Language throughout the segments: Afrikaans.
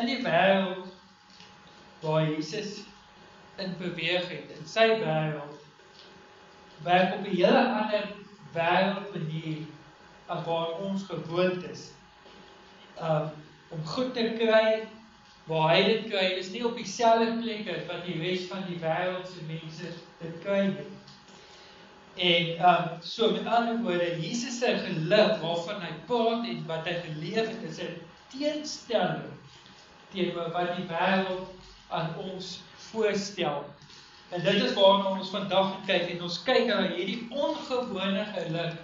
in die wêreld waar Jesus in beweeg het, in sy wêreld werk op 'n hele ander wêreld manier as waar ons gewoond is. Um om goed te kry waar hy dit kry is nie op dieselfde plek as wat die res van die wêreld se mense dit kry nie. En um so met ander woorde, Jesus se geluk waarvan hy praat en wat hy geleef het, is 'n teenstelling teenoor wat die wêreld aan ons voorstel. En dit is waarna ons vandag kyk en ons kyk na hierdie ongewone geluk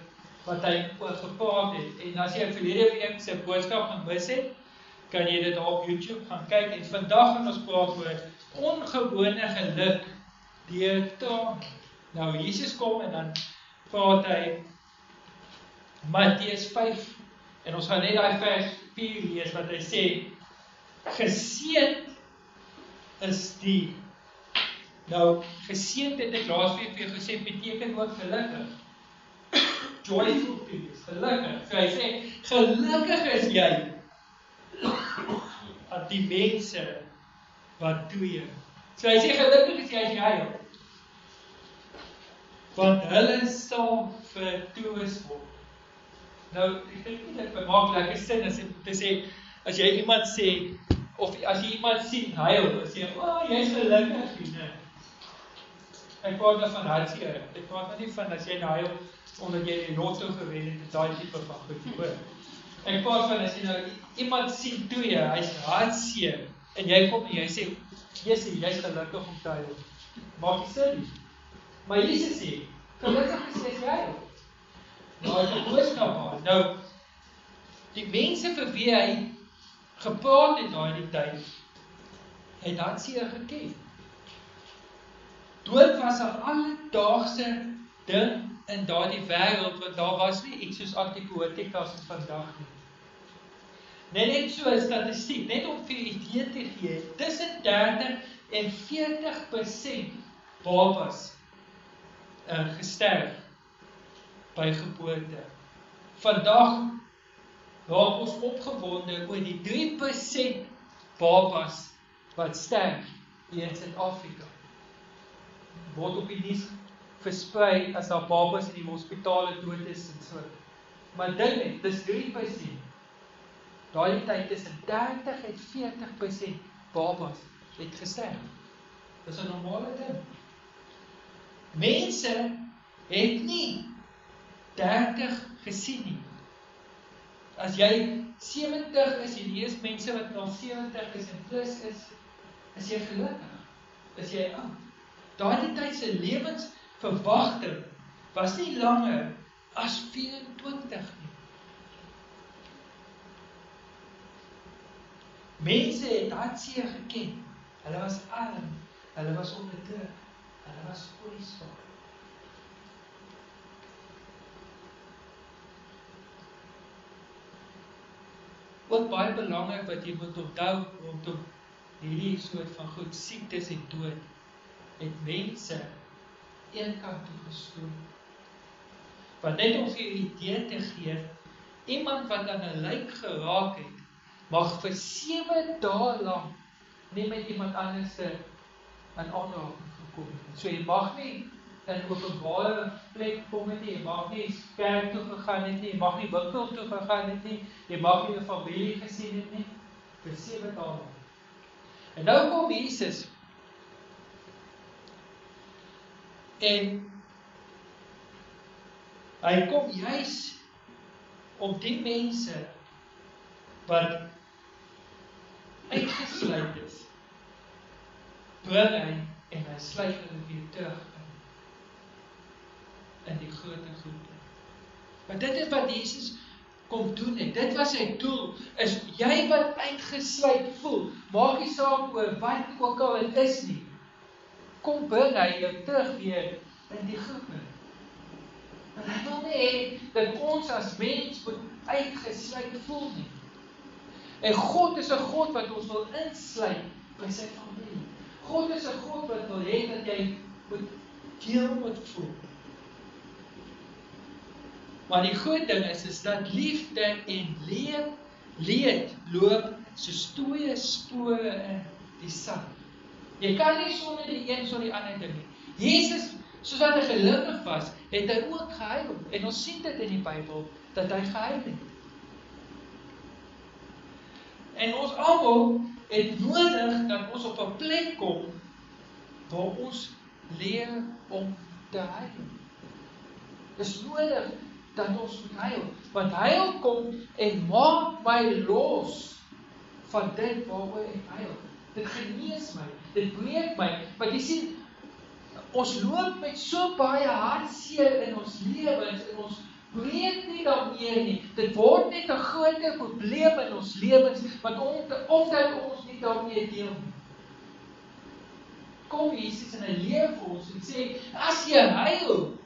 wat hy oor gepraat het. En as jy verlede week se boodskap gemis het, kan jy dit op YouTube gaan kyk en vandag gaan ons praat oor ongewone geluk deur traan. Nou Jesus kom en dan praat hy Matteus 5 en ons gaan net daai vers 4 lees wat hy sê geseën is die Nou geseënd het ek laasweek vir jou gesê beteken ook gelukkig. Joyful to be gelukkig. So hy sê gelukkig is jy aan die mense wat twee. So hy sê gelukkig is jy as jy hy. Want hulle sal vertoes word. Nou ek dink nie dit maak lekker sin as om te sê as jy iemand sê of as jy iemand sien huil, sê jy, "O, oh, jy's gelukkig," nee. Ek praat nou van hartseer. Ek praat nou nie van as jy nou huil omdat jy die lotto gewen het, daai tipe van goed hoor. Ek praat van as jy nou iemand sien toe jy, hy's hartseer en jy kom en jy sê, "Jesus, jy's gelukkig om te huil." Maak jy sin? Maar Jesus sê, "Gelukkig is jy hy." Nou as jy boodskap aan. Nou die mense vir wie hy gepraat het daai tyd, het hartseer geken. Dood was 'n alledaagse ding in daardie wêreld want daar was nie iets soos antibiotika soos vandag nie. Net net so statistiek, net om vir idee te gee, tussen 30 en 40% babas uh, gesterf by geboorte. Vandag raak ons opgewonde oor die 3% babas wat sterf in Suid-Afrika word op die nuus versprei as daar babas in die hospitale dood is en so. Maar dink net, dis 3%. Daai tyd tussen 30 en 40% babas het gesterf. Dis 'n normale ding. Mense het nie 30 gesien nie. As jy 70 is jy is mense wat al 70 is en plus is, is jy gelukkig. Is jy oud? Daardie tyd se lewensverwagting was nie langer as 24 nie. Mense het hartseer geken. Hulle was arm, hulle was onderdruk, hulle was kwesbaar. Wat baie belangrik wat jy moet onthou rondom hierdie soort van goed siektes en dood het mense een kant toe gestoot. Want net om vir 'n idee te gee, iemand wat aan 'n lijk geraak het, mag vir 7 dae lank nie met iemand anders in aanraking gekom het. So jy mag nie in openbare plek kom het nie, jy mag nie kerk toe gegaan het nie, jy mag nie winkel toe gegaan het nie, jy mag nie 'n familie gesien het nie vir 7 dae. En nou kom Jesus En hy kom juis om die mense wat uitgesluit is. Bring hy en hy sluit hulle weer terug in die groot groepe. Maar dit is wat Jesus kom doen het. Dit was sy doel is jy wat uitgesluit voel, maak nie saak oor wat ook al dit is nie kom bring hy jou terug weer in die groep. En hy wil nie hê dat ons as mens moet uitgesluit voel nie. En God is 'n God wat ons wil insluit by sy familie. God is 'n God wat wil hê dat jy moet deel moet voel. Maar die groot ding is is dat liefde en leed leed loop soos twee spore in die sand. Jy kan nie sonder die een sonder die ander doen nie. Jesus, soos wat hy gelukkig was, het hy ook gehuil. En ons sien dit in die Bybel dat hy gehuil het. En ons almal het nodig dat ons op 'n plek kom waar ons leer om te huil. Dis nodig dat ons moet huil, want huil kom en maak my los van dit waaroor ek huil. Dit genees my, dit breek my, want jy sien ons loop met so baie hartseer in ons lewens en ons breek nie daarmee nie. Dit word net 'n groter probleem in ons lewens want omdat ons nie daarmee deel nie. Kom Jesus en hy leef vir ons en sê as jy huil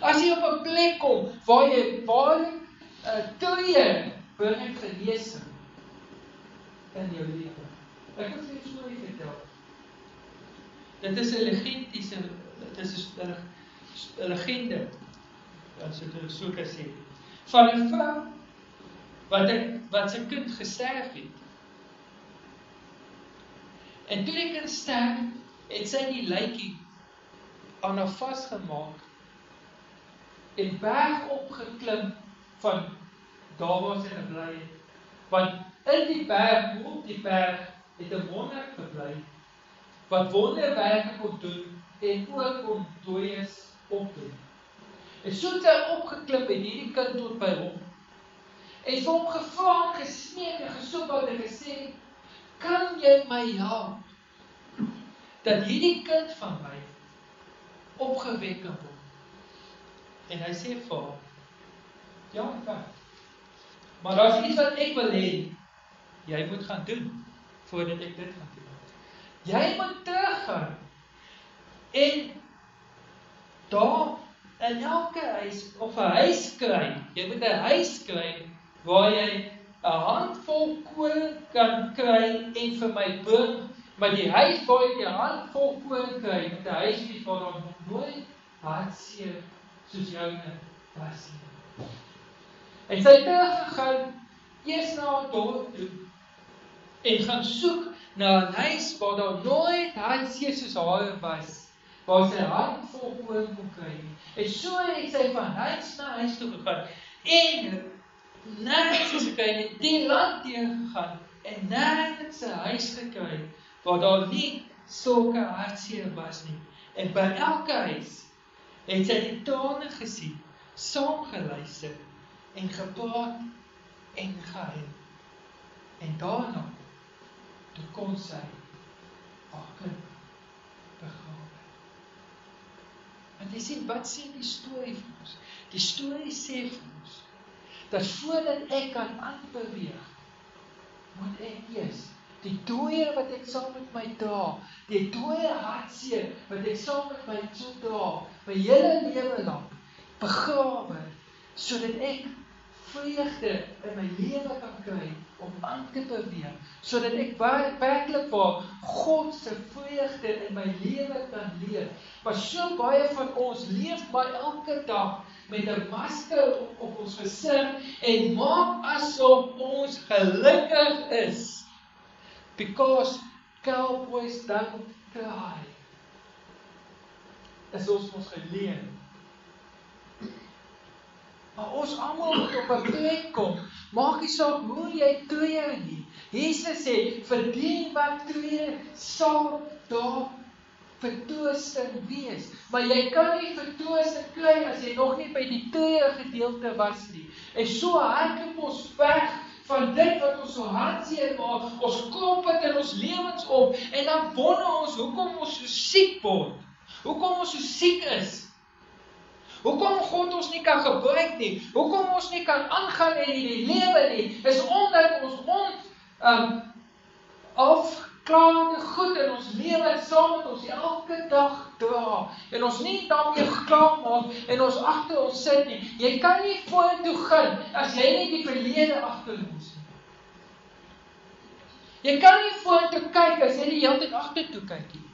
As jy op 'n plek kom waar jy waar 'n uh, tree bring genesing in jou lewe. Ek wil vir jou 'n storie vertel. Dit is 'n legendiese dit is 'n legende as ek dit so kan sê van 'n vrou wat ek wat sy kind gesterf het. En toe die kind sterf, het sy die lykie aan haar vasgemaak en berg opgeklim van daar waar sy gebly het. Want in die berg, op die berg, het 'n wonder gebly wat wonderwerke kon doen en ook kon dooies opdoen. En so het hy opgeklim en hierdie kind tot by hom. En vir hom gevra gesmeek en gesoek wat hy gesê, "Kan jy my help dat hierdie kind van my opgewek kan word?" En hy sê vir hom: "Ja, vat. Maar daar's iets wat ek wil hê jy moet gaan doen voordat ek dit gaan doen. Jy moet teruggaan en daar in elke huis of 'n huis kry. Jy moet 'n huis kry waar jy 'n handvol koring kan kry en vir my bring, maar die huis waar jy 'n handvol koring kry, moet 'n huis waar daar nooit hartseer soos joune was nie. En sy het teruggegaan eers na haar dorp toe en gaan soek na 'n huis waar daar nooit hartseer soos haar was, waar sy hand vol oor kon kry. En so het sy van huis na huis toe gegaan en nergens gekry nie, die land deur gegaan en nergens 'n huis gekry waar daar nie sulke hartseer was nie. En by elke huis het sy die tone gesien, saamgeluister en gepraat en gehuil. En daarna toe kon sy haar kind begrawe. En jy sien wat sê die storie vir ons? Die storie sê vir ons dat voordat ek kan aanbeweeg, moet ek eers die dooie wat ek saam met my dra, die dooie hartseer wat ek saam met my so dra, my hele lewe lank begrawe sodat ek vreugde in my lewe kan kry om aan te beweeg, sodat ek werklik waar God se vreugde in my lewe kan leef. Maar so baie van ons leef by elke dag met 'n masker op, op ons gesig en maak asof ons gelukkig is because cowboys don't cry. Dis ons mos geleer. Maar ons almal moet op 'n plek kom. Maak nie saak hoe jy tree nie. Jesus sê, "Verdien wat tree sal daar vertoesting wees." Maar jy kan nie vertoesting kry as jy nog nie by die tree gedeelte was nie. En so hardloop ons weg van dit wat ons so hartseer maak. Ons klop dit in ons lewens op en dan wonder ons hoekom ons so siek word. Hoekom ons so siek is. Hoekom God ons nie kan gebruik nie. Hoekom ons nie kan aangaan in die lewe nie. Is omdat ons mond um of klaande goed in ons lewe saam met ons elke dag dra en ons nie daarmee geklaar maak en ons agter ons sit nie. Jy kan nie vorentoe gaan as jy nie die verlede agterlos nie. Jy kan nie vorentoe kyk as jy die hele tyd agtertoe kyk nie.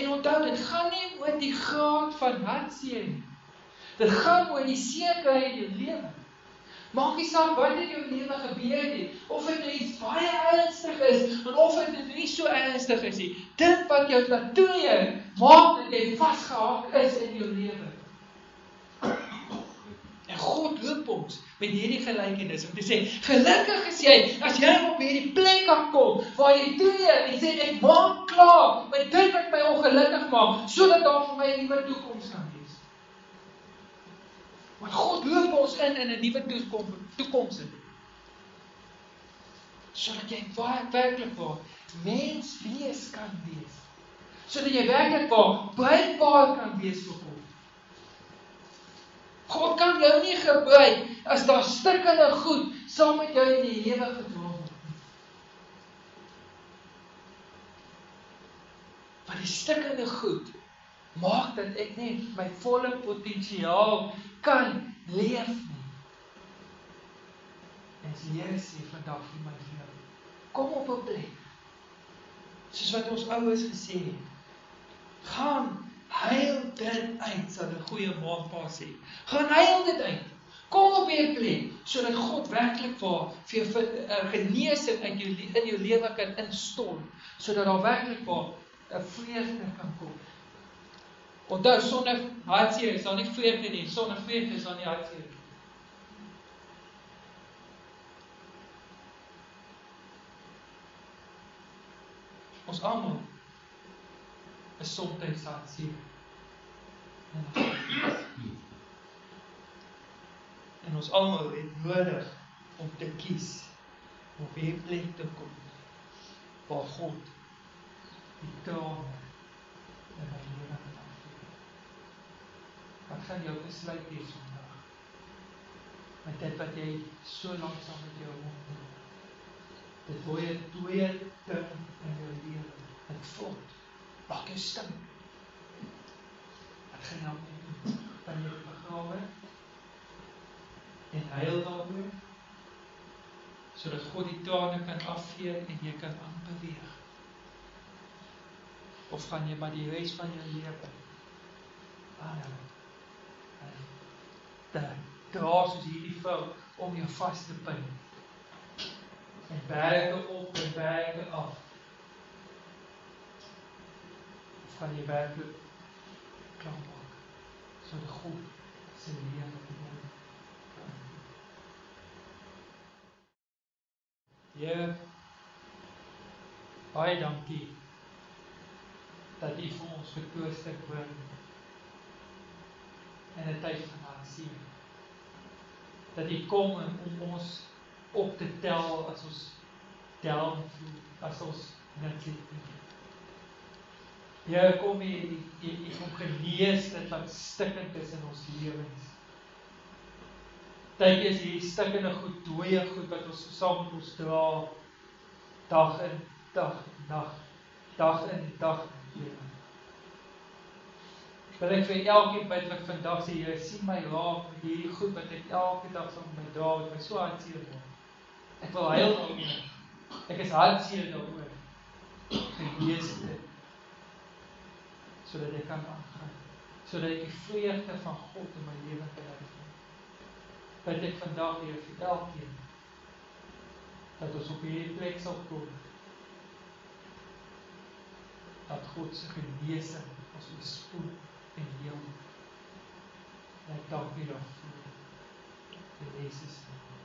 En onthou dit gaan nie oor die graad van hartseer nie. Dit gaan oor die sekerheid in jou lewe. Maak nie saak wat in jou lewe gebeur nie, of dit nou iets baie ernstig is en of dit nie so ernstig is nie. Dit wat jou laat treur, maak dat jy vasgehak is in jou lewe. En Ons met hierdie gelykenis om te sê, gelukkig is jy as jy op hierdie plek kan kom waar jy treur en sê ek maak klaar met dit wat my ongelukkig maak, sodat daar vir my 'n nuwe toekoms kan wees. Want God loop ons in in 'n nuwe toekoms toekoms in. Sodat jy baie werklik waar mens wees kan wees. Sodat jy werklik waar bruikbaar kan wees vir God. God kan jou nie gebruik as daar stikkende goed saam met jou in die lewe gedra word nie. Want die stikkende goed maak dat ek net my volle potensiaal kan leef nie. En die Here sê vandag vir my vir jou, kom op 'n plek. Soos wat ons ouers gesê het. Gaan huil dit uit, sal 'n goeie maatpa sê. Gaan huil dit uit. Kom op 'n plek sodat God werklik vir vir jou 'n genesing uit jou in jou lewe kan instort, sodat daar werklik 'n vreugde kan kom. Onthou sonder hartseer is daar nie vreugde nie. Sonder vreugde is daar nie hartseer nie. Ons almal is soms hartseer. En ons almal het nodig om te kies op 'n plek te kom waar God die trane in my lewe Wat gaan jou besluit wees vandag? Met dit wat jy so lank saam met jou mond doen. Dit word jy twee ding in jou lewe. Dit vlot. Maak jou stem. Wat gaan jou doen? Dan jy begrawe en huil daaroor sodat God die trane kan afvee en jy kan aanbeweeg. Of gaan jy maar die res van jou lewe aanhou? te dra soos hierdie vrou om jou vas te pin. En berge op en berge af. Van jy werklik klaar maak sodat God se lewe in kan. Ja. Baie dankie dat U vir ons het word in 'n tyd van hartseer. Dat hy kom om ons op te tel as ons down voel, as ons net sê. Ja, kom hier, jy kom genees dit wat stikkend is in ons lewens. Dink is hier stikkende goed, dooie goed wat ons saam met ons dra dag in dag nag dag in dag lewe wil ek vir elkeen bid wat vandag sê Here sien my raak met hierdie goed wat ek elke dag van my dra wat my so hartseer maak. Ek wil huil daaroor. Ek is hartseer daaroor. Genees dit. Sodat ek kan aangaan. Sodat ek die vreugde van God in my lewe kan ervaar. Bid ek vandag hier vir elkeen dat ons op hierdie plek sal kom. Dat God se genesing ons bespoed en heel. Ek dank U daarvoor. In Jesus naam.